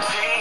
Monte.